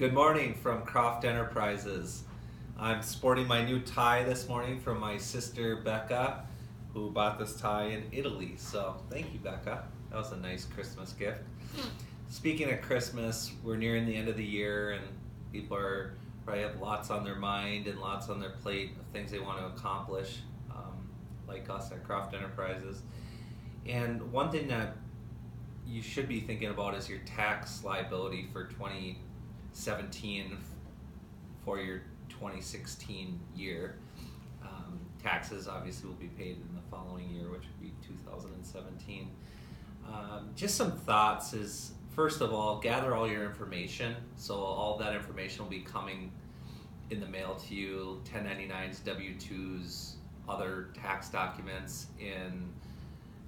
Good morning from Croft Enterprises. I'm sporting my new tie this morning from my sister Becca, who bought this tie in Italy. So thank you, Becca. That was a nice Christmas gift. Speaking of Christmas, we're nearing the end of the year, and people are probably have lots on their mind and lots on their plate of things they want to accomplish, um, like us at Croft Enterprises. And one thing that you should be thinking about is your tax liability for 2017 for your 2016 year. Um, taxes obviously will be paid in the following year, which would be 2017. Um, just some thoughts is first of all, gather all your information. So all that information will be coming in the mail to you 1099s, W 2s, other tax documents in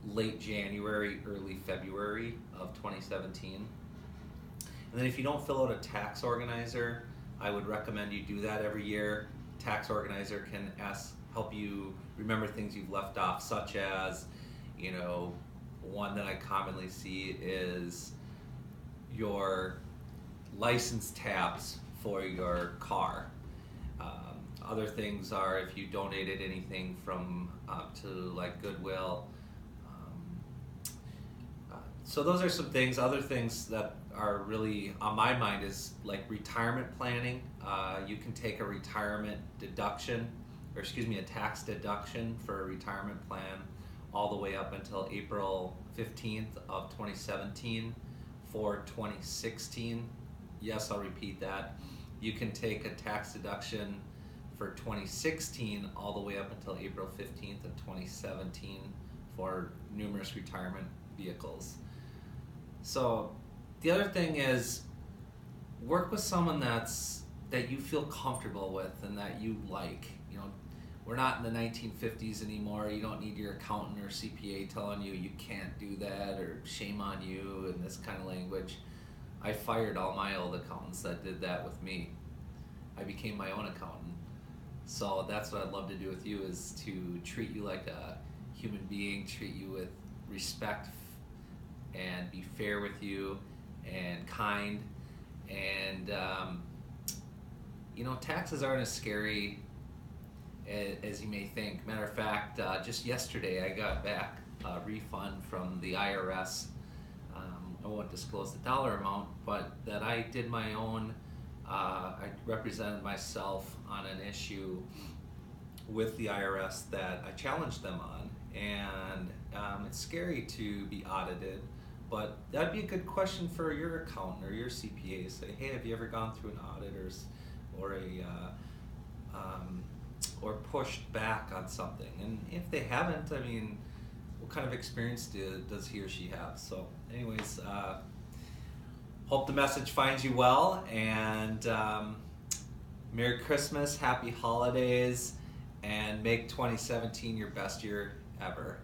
late January, early February of 2017. And then if you don't fill out a tax organizer, I would recommend you do that every year. Tax organizer can ask help you remember things you've left off, such as, you know, one that I commonly see is your license tabs for your car. Um, other things are if you donated anything from uh, to like Goodwill. So those are some things. Other things that are really on my mind is like retirement planning. Uh, you can take a retirement deduction, or excuse me, a tax deduction for a retirement plan all the way up until April 15th of 2017 for 2016. Yes, I'll repeat that. You can take a tax deduction for 2016 all the way up until April 15th of 2017 for numerous retirement vehicles. So the other thing is work with someone that's that you feel comfortable with and that you like. You know, we're not in the 1950s anymore. You don't need your accountant or CPA telling you you can't do that or shame on you and this kind of language. I fired all my old accountants that did that with me. I became my own accountant. So that's what I'd love to do with you is to treat you like a human being, treat you with respect and be fair with you and kind. And, um, you know, taxes aren't as scary as, as you may think. Matter of fact, uh, just yesterday I got back a refund from the IRS. Um, I won't disclose the dollar amount, but that I did my own, uh, I represented myself on an issue with the IRS that I challenged them on. And um, it's scary to be audited but that'd be a good question for your accountant or your CPA. Say, hey, have you ever gone through an audit or, or a uh, um, or pushed back on something? And if they haven't, I mean, what kind of experience do, does he or she have? So, anyways, uh, hope the message finds you well, and um, Merry Christmas, Happy Holidays, and make 2017 your best year ever.